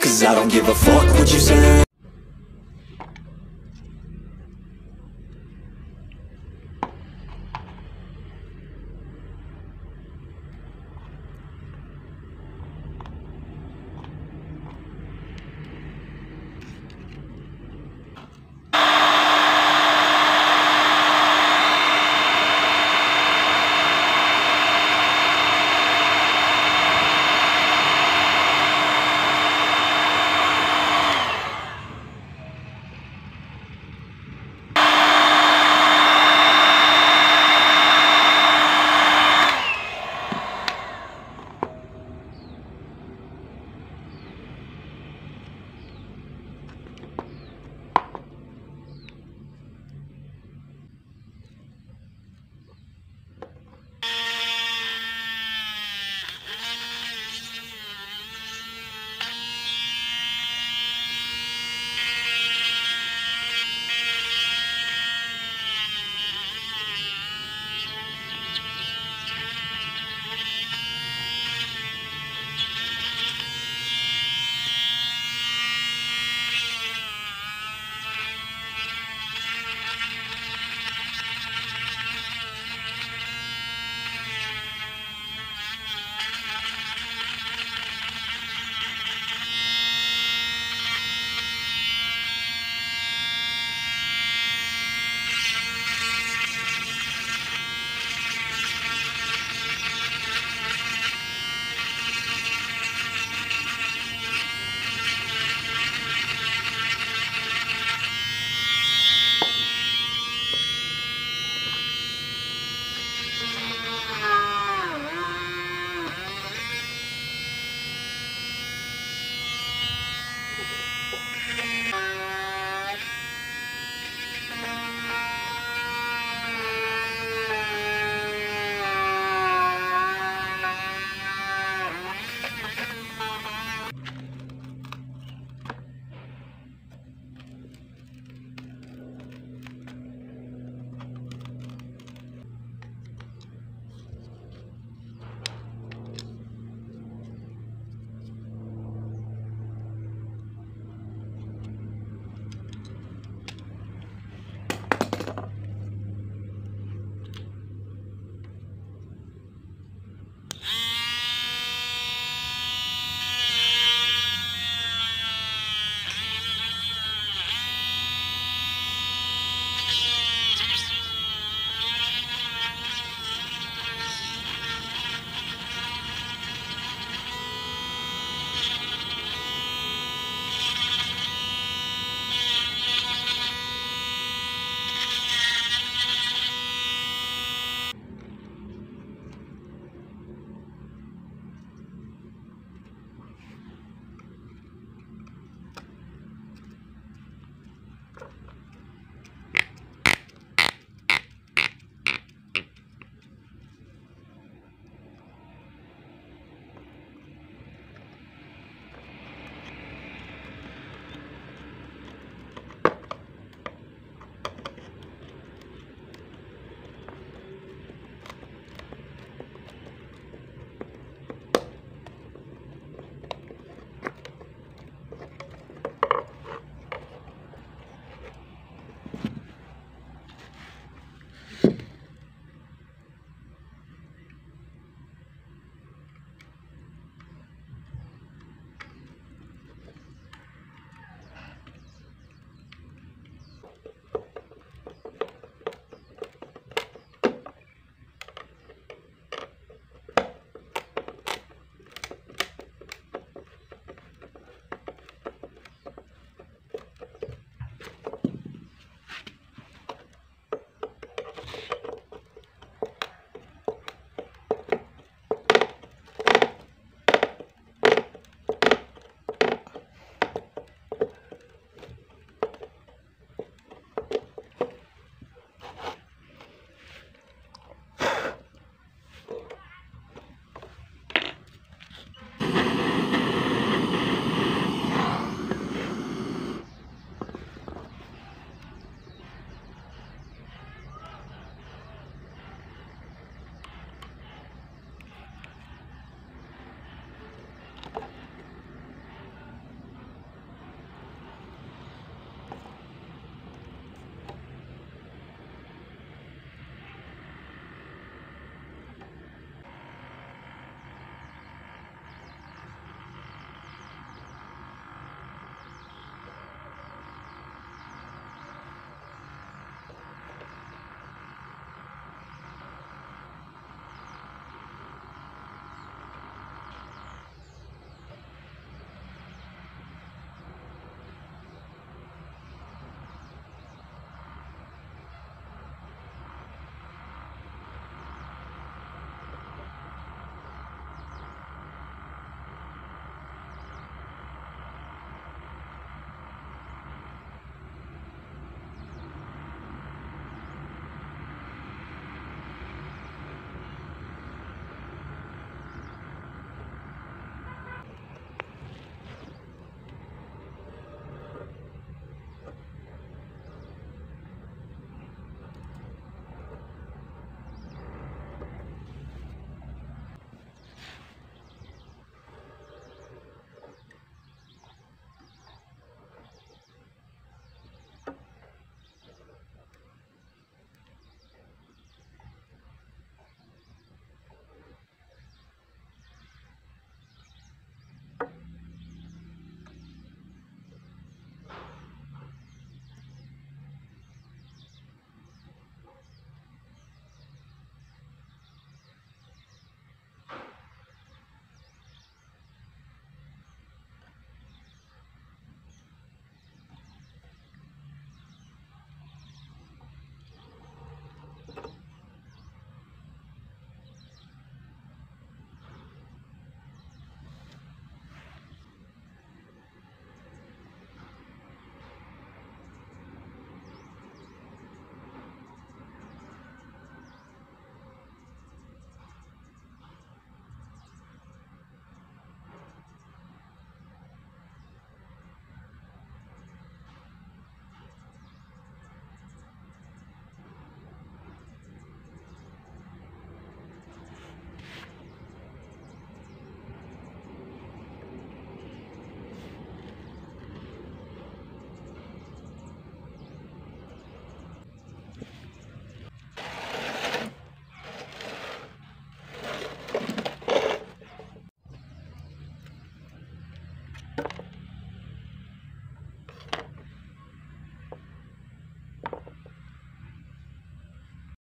Cause I don't give a fuck what you say.